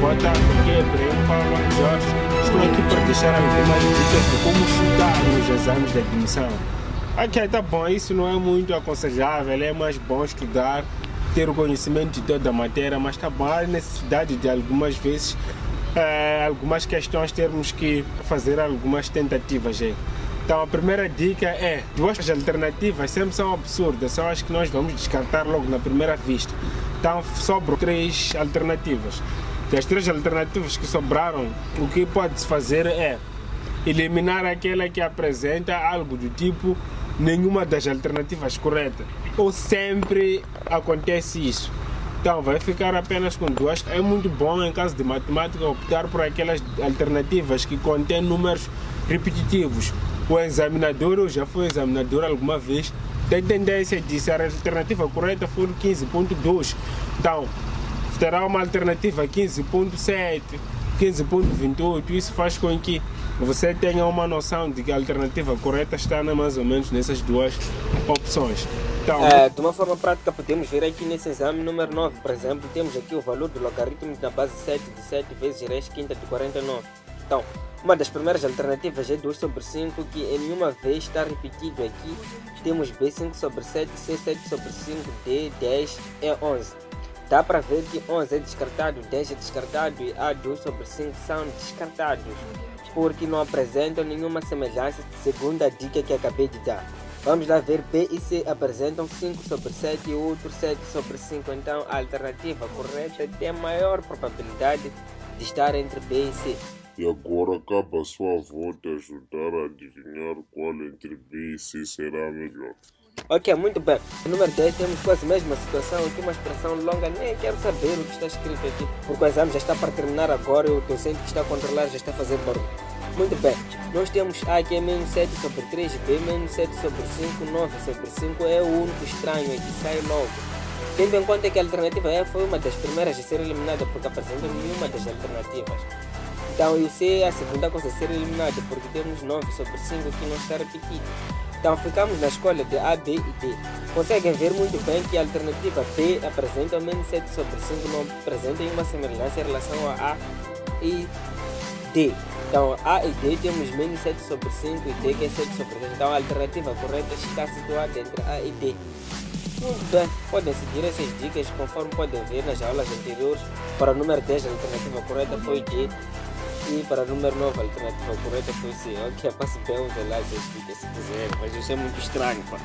boa tarde, Gabriel. Eu falo Jorge. Estou aqui para deixar algumas dicas de como chutar nos exames de admissão. Ok, tá bom, isso não é muito aconselhável, é mais bom estudar, ter o conhecimento de toda a matéria, mas tá bom, há necessidade de algumas vezes, é, algumas questões termos que fazer algumas tentativas aí. Então a primeira dica é, duas alternativas sempre são absurdas, só acho que nós vamos descartar logo na primeira vista. Então sobram três alternativas. Das três alternativas que sobraram, o que pode-se fazer é eliminar aquela que apresenta algo do tipo nenhuma das alternativas correta. Ou sempre acontece isso. Então vai ficar apenas com duas. É muito bom em caso de matemática optar por aquelas alternativas que contêm números repetitivos. O examinador, eu já fui examinador alguma vez, tem tendência de se a alternativa correta for 15.2. Então, terá uma alternativa 15.7, 15.28. Isso faz com que você tenha uma noção de que a alternativa correta está mais ou menos nessas duas opções. Então, é, de uma forma prática, podemos ver aqui nesse exame número 9, por exemplo, temos aqui o valor do logaritmo na base 7 de 7 vezes raiz quinta de 49. Então, uma das primeiras alternativas é 2 sobre 5, que em nenhuma vez está repetido aqui. Temos B5 sobre 7, C7 sobre 5, D, 10 é 11. Dá para ver que 11 é descartado, 10 é descartado e A2 sobre 5 são descartados, porque não apresentam nenhuma semelhança segundo a dica que acabei de dar. Vamos lá ver B e C apresentam 5 sobre 7 e o outro 7 sobre 5, então a alternativa correta tem a maior probabilidade de estar entre B e C. E agora cabe a sua volta ajudar a adivinhar qual entre B e C será melhor. Ok, muito bem. Número 10 temos quase a mesma situação aqui, uma expressão longa, nem quero saber o que está escrito aqui, porque o exame já está para terminar agora e o docente que está a controlar já está a fazer barulho. Muito bem, nós temos A que é menos 7 sobre 3, B menos 7 sobre 5, 9 sobre 5 é o único estranho aqui, sai logo. Tendo em conta que a alternativa E foi uma das primeiras a ser eliminada porque apresentou nenhuma das alternativas. Então, o C é a segunda coisa a ser eliminada porque temos 9 sobre 5 que não está repetido. Então ficamos na escolha de A, B e D. Conseguem ver muito bem que a alternativa B apresenta menos 7 sobre 5, não apresenta nenhuma semelhança em relação a A e D. Então A e D temos menos 7 sobre 5 e D que é 7 sobre 5. Então a alternativa correta está situada entre A e D. Muito bem, podem seguir essas dicas conforme podem ver nas aulas anteriores. Para o número 10 a alternativa correta foi D e para o número 9, a alternativa correta foi C. Ok, passe bem os lá se quiser, mas isso é muito estranho, pá.